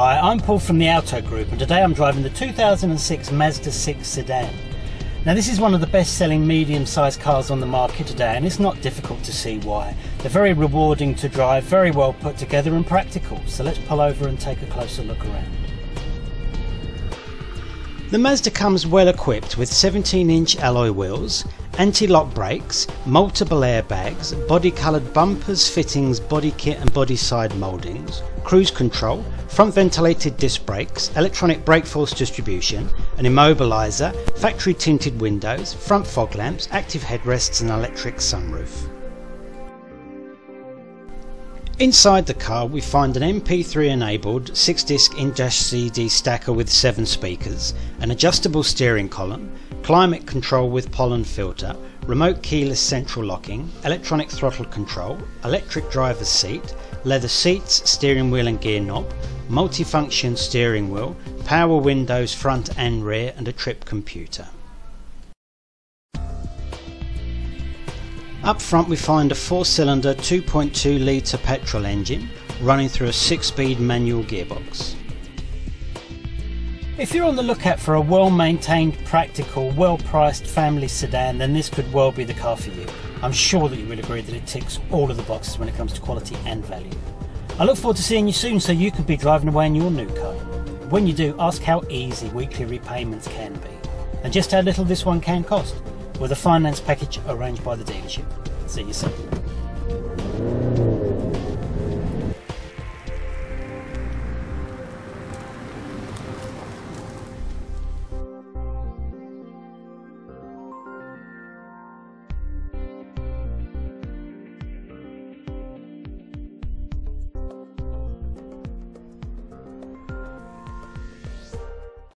Hi, I'm Paul from the Alto Group and today I'm driving the 2006 Mazda 6 sedan. Now this is one of the best selling medium sized cars on the market today and it's not difficult to see why. They're very rewarding to drive, very well put together and practical. So let's pull over and take a closer look around. The Mazda comes well equipped with 17 inch alloy wheels, anti-lock brakes, multiple airbags, body coloured bumpers, fittings, body kit and body side mouldings, cruise control, front ventilated disc brakes, electronic brake force distribution, an immobiliser, factory tinted windows, front fog lamps, active headrests and electric sunroof. Inside the car we find an MP3 enabled 6 disc in-dash CD stacker with 7 speakers, an adjustable steering column, climate control with pollen filter, remote keyless central locking, electronic throttle control, electric driver's seat, leather seats, steering wheel and gear knob, multifunction steering wheel, power windows front and rear and a trip computer. Up front we find a 4-cylinder 2.2 litre petrol engine running through a 6-speed manual gearbox. If you're on the lookout for a well-maintained, practical, well-priced family sedan then this could well be the car for you. I'm sure that you will agree that it ticks all of the boxes when it comes to quality and value. I look forward to seeing you soon so you can be driving away in your new car. When you do, ask how easy weekly repayments can be and just how little this one can cost with a finance package arranged by the dealership. See you soon.